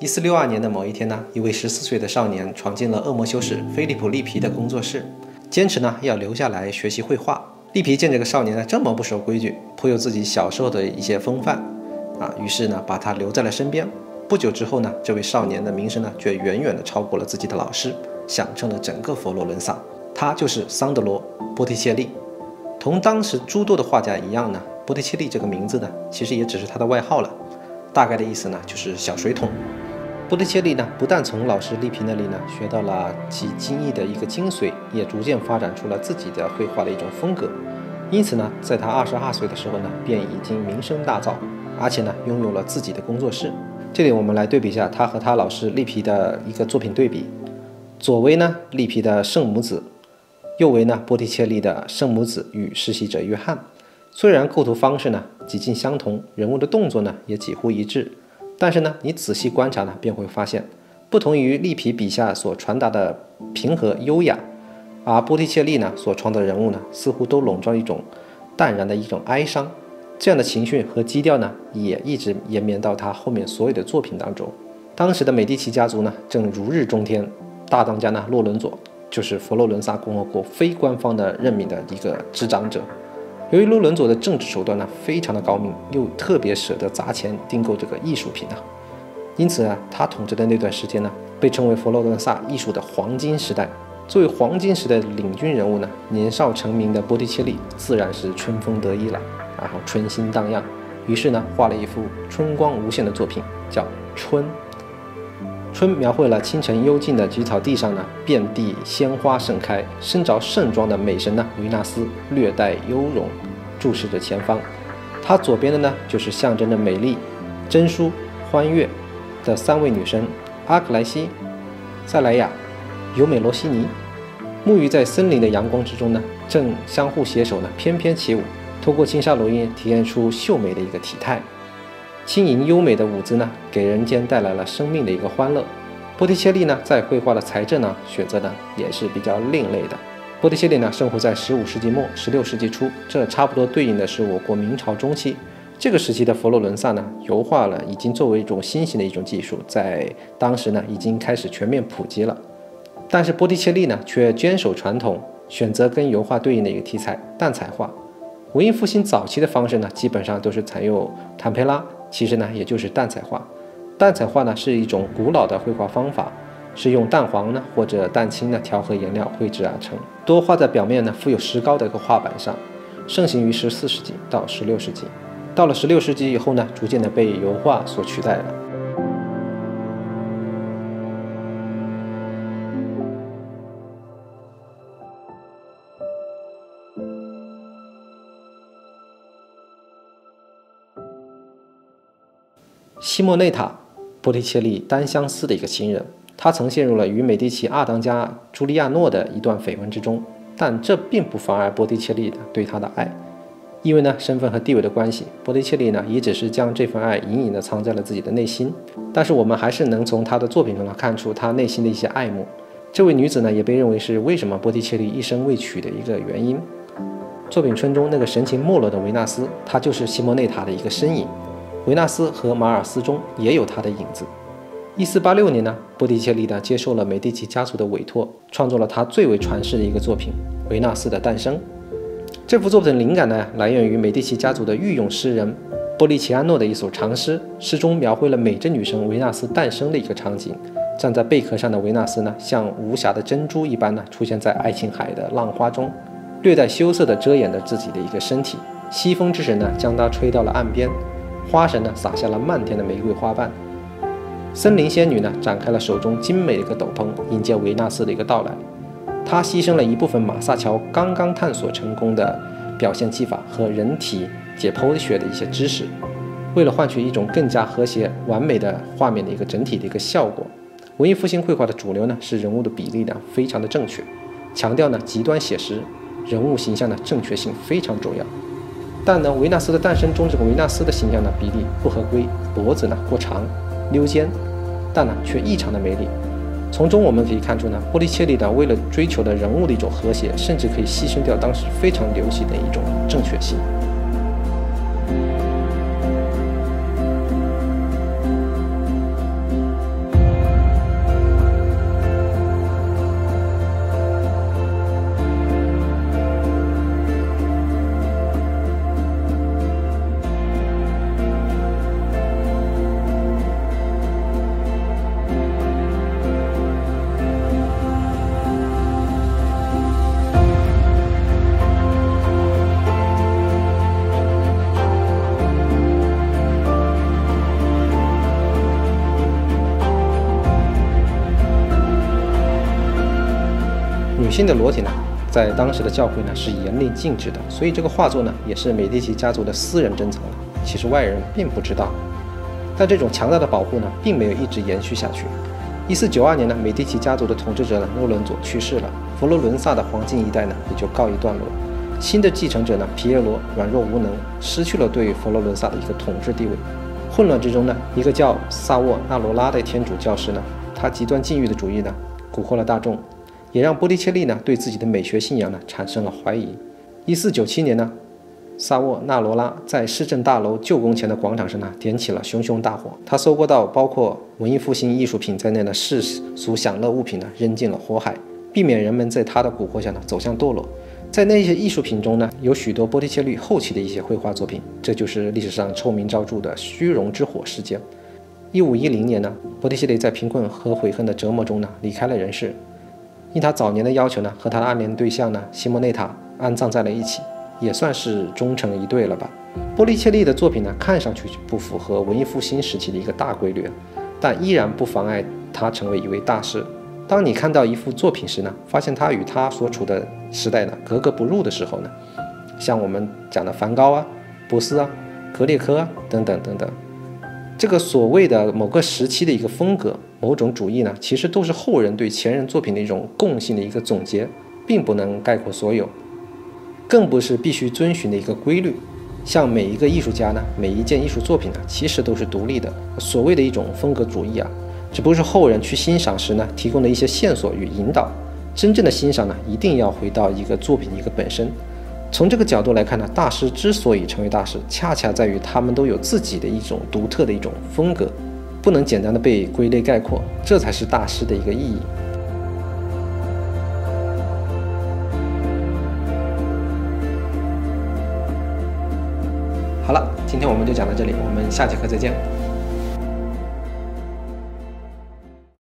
一四六二年的某一天呢，一位十四岁的少年闯进了恶魔修士菲利普·利皮的工作室，坚持呢要留下来学习绘画。利皮见这个少年呢这么不守规矩，颇有自己小时候的一些风范啊，于是呢把他留在了身边。不久之后呢，这位少年的名声呢却远远的超过了自己的老师，响彻了整个佛罗伦萨。他就是桑德罗·波提切利。同当时诸多的画家一样呢，波提切利这个名字呢，其实也只是他的外号了。大概的意思呢，就是小水桶。波提切利呢，不但从老师利皮那里呢学到了其精艺的一个精髓，也逐渐发展出了自己的绘画的一种风格。因此呢，在他二十二岁的时候呢，便已经名声大噪，而且呢，拥有了自己的工作室。这里我们来对比一下他和他老师利皮的一个作品对比。左为呢利皮的圣母子，右为呢波提切利的圣母子与实习者约翰。虽然构图方式呢几近相同，人物的动作呢也几乎一致。但是呢，你仔细观察呢，便会发现，不同于利皮笔下所传达的平和优雅，而波提切利呢所创造的人物呢，似乎都笼罩一种淡然的一种哀伤。这样的情绪和基调呢，也一直延绵到他后面所有的作品当中。当时的美第奇家族呢，正如日中天，大当家呢，洛伦佐就是佛罗伦萨共和国非官方的任命的一个执掌者。由于洛伦佐的政治手段呢非常的高明，又特别舍得砸钱订购这个艺术品啊，因此啊，他统治的那段时间呢，被称为佛罗伦萨艺术的黄金时代。作为黄金时代的领军人物呢，年少成名的波提切利自然是春风得意了，然后春心荡漾，于是呢，画了一幅春光无限的作品，叫《春》。春描绘了清晨幽静的菊草地上呢，遍地鲜花盛开，身着盛装的美神呢，维纳斯略带忧容，注视着前方。她左边的呢，就是象征着美丽、贞淑、欢悦的三位女神：阿克莱西、塞莱亚、尤美罗西尼。沐浴在森林的阳光之中呢，正相互携手呢，翩翩起舞。透过轻纱罗音，体现出秀美的一个体态。轻盈优美的舞姿呢，给人间带来了生命的一个欢乐。波提切利呢，在绘画的材质呢，选择呢也是比较另类的。波提切利呢，生活在十五世纪末、十六世纪初，这差不多对应的是我国明朝中期。这个时期的佛罗伦萨呢，油画呢，已经作为一种新型的一种技术，在当时呢，已经开始全面普及了。但是波提切利呢，却坚守传统，选择跟油画对应的一个题材——淡彩画。文艺复兴早期的方式呢，基本上都是采用坦培拉。其实呢，也就是淡彩画。淡彩画呢是一种古老的绘画方法，是用淡黄呢或者淡青呢调和颜料绘制而成，多画在表面呢附有石膏的一个画板上，盛行于十四世纪到十六世纪。到了十六世纪以后呢，逐渐的被油画所取代了。西莫内塔·波提切利单相思的一个情人，他曾陷入了与美第奇二当家朱利亚诺的一段绯闻之中，但这并不妨碍波提切利对他的爱，因为呢身份和地位的关系，波提切利呢也只是将这份爱隐隐的藏在了自己的内心。但是我们还是能从他的作品中呢看出他内心的一些爱慕。这位女子呢也被认为是为什么波提切利一生未娶的一个原因。作品村中那个神情没落的维纳斯，她就是西莫内塔的一个身影。维纳斯和马尔斯中也有他的影子。一四八六年呢，波提切利呢接受了美第奇家族的委托，创作了他最为传世的一个作品《维纳斯的诞生》。这幅作品的灵感呢，来源于美第奇家族的御用诗人波利奇安诺的一首长诗，诗中描绘了美珍女神维纳斯诞生的一个场景。站在贝壳上的维纳斯呢，像无瑕的珍珠一般呢，出现在爱琴海的浪花中，略带羞涩地遮掩着自己的一个身体。西风之神呢，将它吹到了岸边。花神呢，撒下了漫天的玫瑰花瓣。森林仙女呢，展开了手中精美的一个斗篷，迎接维纳斯的一个到来。她牺牲了一部分马萨乔刚刚探索成功的表现技法和人体解剖学的一些知识，为了换取一种更加和谐完美的画面的一个整体的一个效果。文艺复兴绘画的主流呢，是人物的比例呢非常的正确，强调呢极端写实，人物形象的正确性非常重要。但呢，维纳斯的诞生中，这个维纳斯的形象呢比例不合规，脖子呢过长，溜肩，但呢却异常的美丽。从中我们可以看出呢，波利切利呢为了追求的人物的一种和谐，甚至可以牺牲掉当时非常流行的一种正确性。女性的裸体呢，在当时的教会呢是严令禁止的，所以这个画作呢也是美第奇家族的私人珍藏了。其实外人并不知道。但这种强大的保护呢，并没有一直延续下去。一四九二年呢，美第奇家族的统治者呢，洛伦佐去世了，佛罗伦萨的黄金一代呢，也就告一段落。新的继承者呢，皮耶罗软弱无能，失去了对佛罗伦萨的一个统治地位。混乱之中呢，一个叫萨沃纳罗拉的天主教师呢，他极端禁欲的主义呢，蛊惑了大众，也让波提切利呢，对自己的美学信仰呢，产生了怀疑。一四九七年呢。萨沃纳罗拉在市政大楼旧宫前的广场上呢，点起了熊熊大火。他搜刮到包括文艺复兴艺术品在内的世俗享乐物品呢，扔进了火海，避免人们在他的蛊惑下呢走向堕落。在那些艺术品中呢，有许多波提切利后期的一些绘画作品，这就是历史上臭名昭著的“虚荣之火”事件。一五一零年呢，波提切利在贫困和悔恨的折磨中呢，离开了人世。应他早年的要求呢，和他的暗恋对象呢，西莫内塔安葬在了一起。也算是终成一对了吧。波利切利的作品呢，看上去不符合文艺复兴时期的一个大规律，但依然不妨碍他成为一位大师。当你看到一幅作品时呢，发现他与他所处的时代呢格格不入的时候呢，像我们讲的梵高啊、波斯啊、格列科啊等等等等，这个所谓的某个时期的一个风格、某种主义呢，其实都是后人对前人作品的一种共性的一个总结，并不能概括所有。更不是必须遵循的一个规律。像每一个艺术家呢，每一件艺术作品呢，其实都是独立的。所谓的一种风格主义啊，只不过是后人去欣赏时呢，提供的一些线索与引导。真正的欣赏呢，一定要回到一个作品一个本身。从这个角度来看呢，大师之所以成为大师，恰恰在于他们都有自己的一种独特的一种风格，不能简单的被归类概括，这才是大师的一个意义。好了，今天我们就讲到这里，我们下节课再见。